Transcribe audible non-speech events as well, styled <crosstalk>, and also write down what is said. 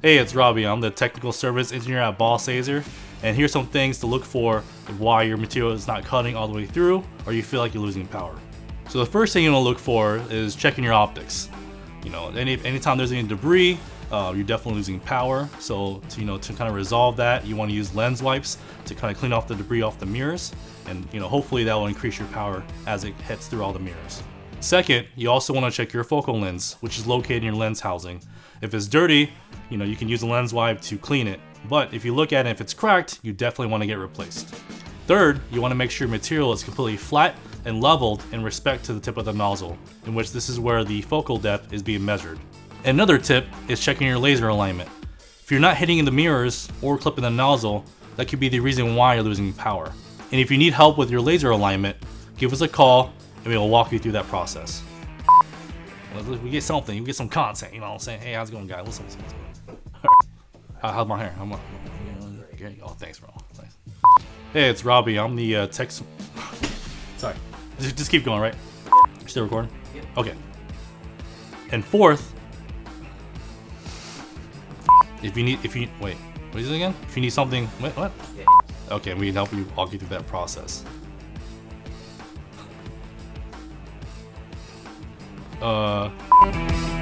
Hey, it's Robbie. I'm the technical service engineer at Boss Laser, and here's some things to look for why your material is not cutting all the way through or you feel like you're losing power. So the first thing you want to look for is checking your optics. You know, any anytime there's any debris, uh, you're definitely losing power. So to, you know, to kind of resolve that, you want to use lens wipes to kind of clean off the debris off the mirrors, and you know, hopefully that will increase your power as it hits through all the mirrors. Second, you also want to check your focal lens, which is located in your lens housing. If it's dirty, you know, you can use a lens wipe to clean it. But if you look at it, if it's cracked, you definitely want to get replaced. Third, you want to make sure your material is completely flat and leveled in respect to the tip of the nozzle, in which this is where the focal depth is being measured. Another tip is checking your laser alignment. If you're not hitting in the mirrors or clipping the nozzle, that could be the reason why you're losing power. And if you need help with your laser alignment, give us a call and we will walk you through that process. We get something, we get some content, you know what I'm saying? Hey, how's it going, guys? Listen, listen, listen. How, how's my hair? How my, oh, thanks, bro. Thanks. Hey, it's Robbie. I'm the uh, tech. <laughs> Sorry. Just, just keep going, right? You're still recording? Yep. Okay. And fourth, if you need, if you wait, what is it again? If you need something, wait, what? Yeah. Okay, we can help you walk you through that process. Uh.